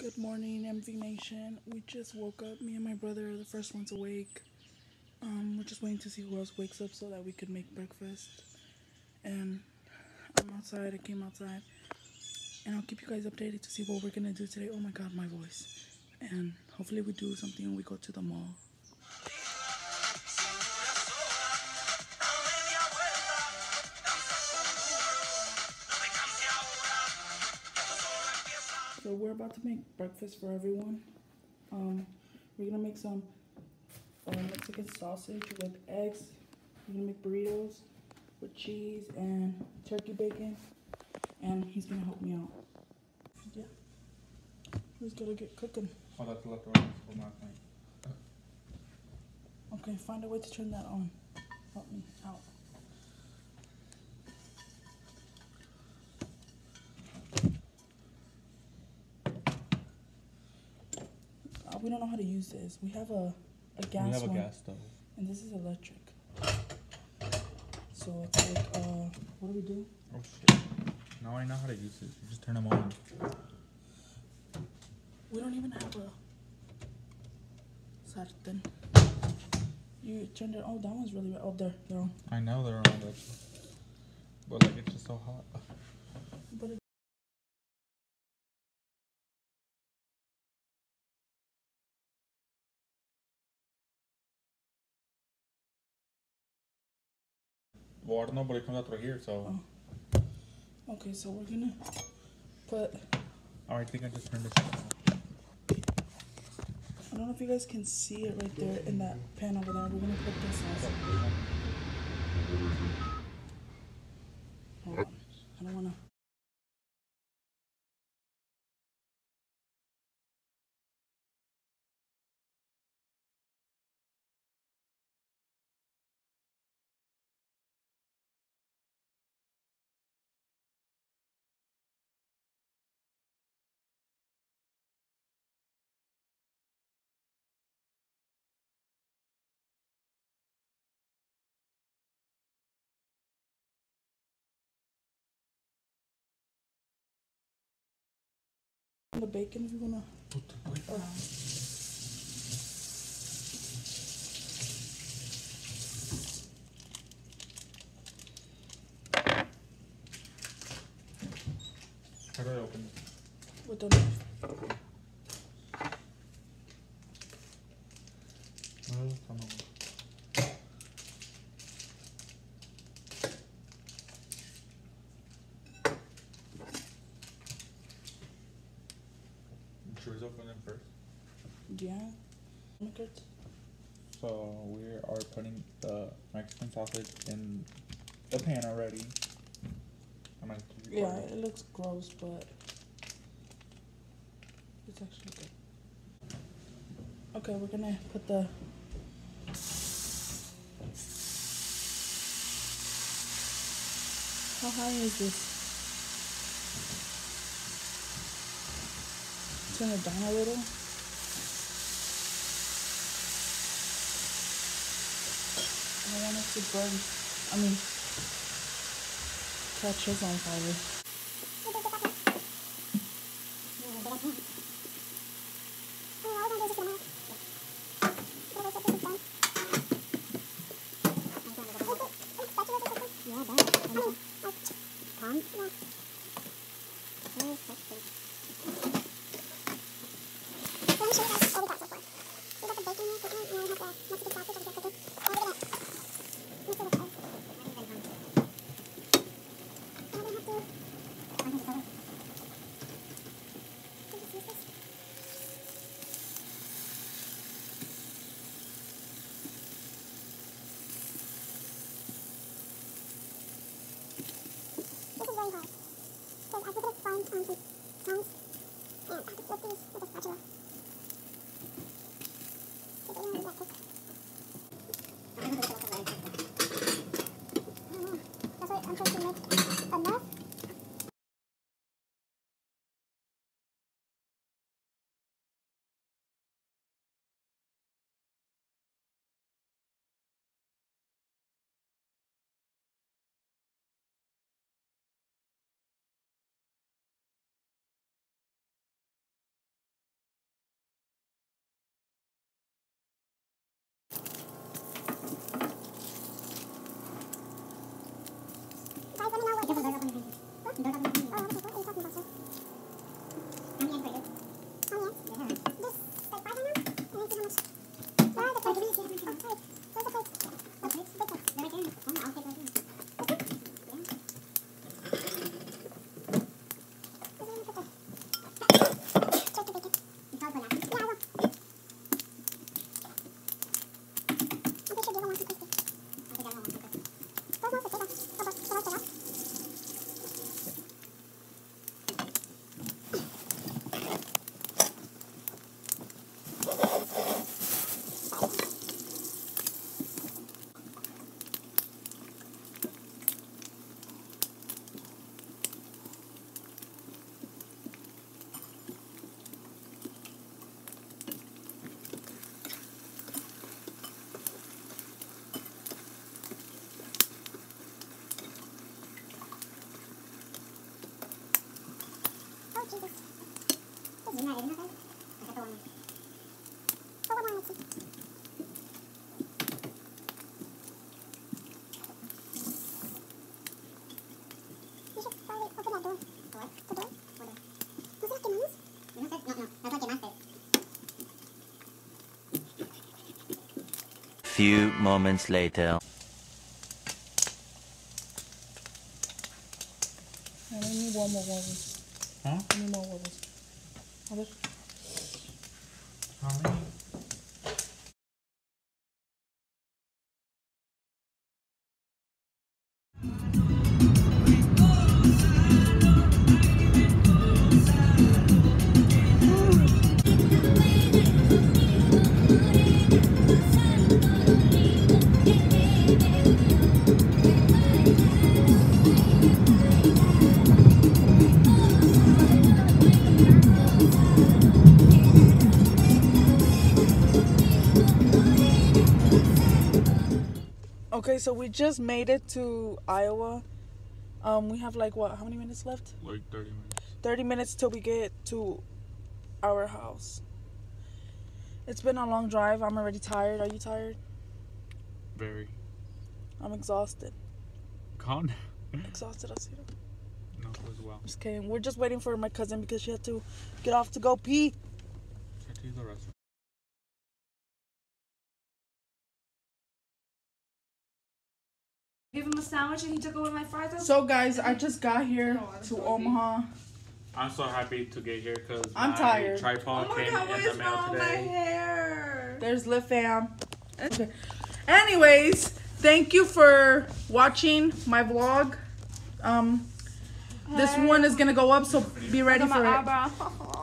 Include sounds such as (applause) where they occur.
Good morning, MV Nation. We just woke up. Me and my brother are the first ones awake. Um, we're just waiting to see who else wakes up so that we could make breakfast. And I'm outside. I came outside. And I'll keep you guys updated to see what we're gonna do today. Oh my god, my voice. And hopefully we do something we go to the mall. So we're about to make breakfast for everyone. Um, we're gonna make some uh, Mexican sausage with eggs. We're gonna make burritos with cheese and turkey bacon, and he's gonna help me out. Yeah, he's gonna get cooking. Oh, that's leftovers from last night. Okay, find a way to turn that on. Help me out. We don't know how to use this. We have a, a gas we have one, a gas stove. and this is electric. So it's like, uh, what do we do? Oh shit. Now I know how to use it. You just turn them on. We don't even have a sartén. You turned it. Oh, that one's really. bad. Oh, there, they're on. I know they're on it. But like it's just so hot. But Well, I don't know, but it comes out right here, so oh. okay, so we're gonna put. oh, I think I just turned this off. I don't know if you guys can see it right there in that pan over there. We're gonna put this on. Hold on. I don't wanna. The bacon, if you wanna. put the Uh, How do I open it? with the knife. Well, come on. We open them first? Yeah. So we are putting the Mexican sausage in the pan already. Yeah, it looks gross, but it's actually good. Okay, we're gonna put the. How high is this? Turn it down a little. I want it to burn. I mean, catch us on fire (laughs) very hard. Because I flip these with a spatula. 長く。Few moments later. And I need one more wobbles. Huh? I need more wobbles. Okay. How many? Okay, so we just made it to Iowa. Um, we have like what? How many minutes left? Like 30 minutes. 30 minutes till we get to our house. It's been a long drive. I'm already tired. Are you tired? Very. I'm exhausted. Calm Exhausted, I'll see you. No, as well. Just kidding. We're just waiting for my cousin because she had to get off to go pee. Check to use the restroom. Gave him a sandwich and he took away my fries. So, guys, I just got here No, to sorry. Omaha. I'm so happy to get here because I'm tired. tripod oh my came god, in the mail wrong with my today. hair? There's Liv Fam. Okay. Anyways, thank you for watching my vlog. Um, this one is gonna go up, so be ready for my it. eyebrow. (laughs)